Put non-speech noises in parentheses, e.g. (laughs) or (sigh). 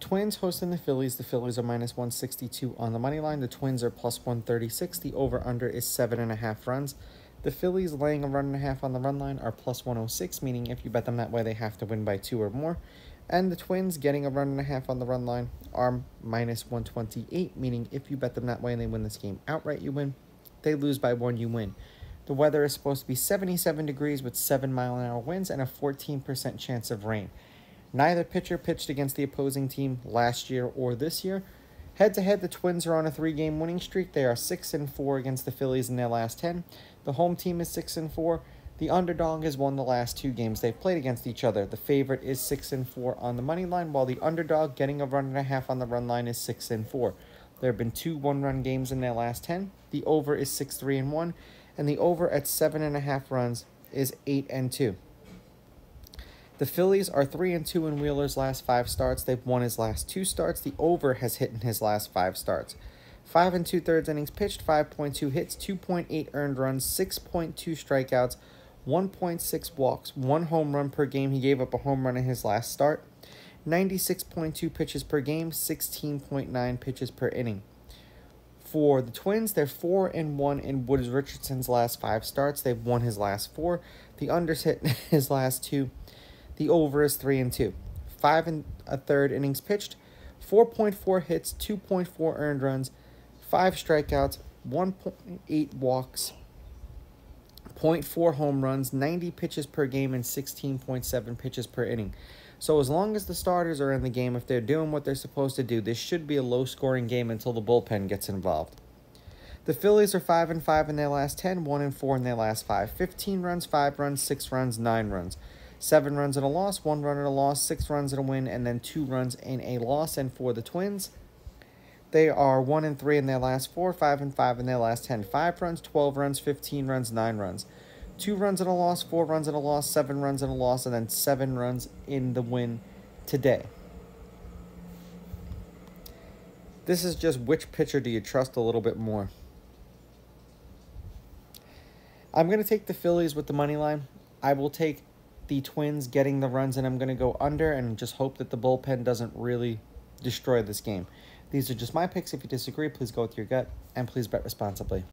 Twins hosting the Phillies. The Phillies are minus 162 on the money line. The Twins are plus 136. The over under is seven and a half runs. The Phillies laying a run and a half on the run line are plus 106, meaning if you bet them that way, they have to win by two or more. And the Twins getting a run and a half on the run line are minus 128, meaning if you bet them that way and they win this game outright, you win. They lose by one, you win. The weather is supposed to be 77 degrees with 7 mile an hour winds and a 14% chance of rain. Neither pitcher pitched against the opposing team last year or this year. Head to head, the Twins are on a three game winning streak. They are 6 and 4 against the Phillies in their last 10. The home team is 6 and 4. The underdog has won the last two games they've played against each other. The favorite is 6 and 4 on the money line, while the underdog getting a run and a half on the run line is 6 and 4. There have been two one run games in their last 10. The over is 6 3 and 1, and the over at 7.5 runs is 8 and 2. The Phillies are 3 and 2 in Wheeler's last five starts. They've won his last two starts. The over has hit in his last five starts. Five and two thirds innings pitched, 5.2 hits, 2.8 earned runs, 6.2 strikeouts, 1.6 walks, one home run per game. He gave up a home run in his last start. 96.2 pitches per game, 16.9 pitches per inning. For the Twins, they're 4 and 1 in Woods Richardson's last five starts. They've won his last four. The unders hit (laughs) his last two. The over is 3 and 2. 5 and a third innings pitched, 4.4 hits, 2.4 earned runs, 5 strikeouts, 1.8 walks, 0.4 home runs, 90 pitches per game, and 16.7 pitches per inning. So as long as the starters are in the game, if they're doing what they're supposed to do, this should be a low-scoring game until the bullpen gets involved. The Phillies are 5 and 5 in their last 10, 1 and 4 in their last 5. 15 runs, 5 runs, 6 runs, 9 runs. 7 runs and a loss, 1 run and a loss, 6 runs and a win, and then 2 runs in a loss. And for the Twins, they are 1 and 3 in their last 4, 5 and 5 in their last 10. 5 runs, 12 runs, 15 runs, 9 runs. 2 runs and a loss, 4 runs and a loss, 7 runs and a loss, and then 7 runs in the win today. This is just which pitcher do you trust a little bit more. I'm going to take the Phillies with the money line. I will take the Twins getting the runs, and I'm going to go under and just hope that the bullpen doesn't really destroy this game. These are just my picks. If you disagree, please go with your gut, and please bet responsibly.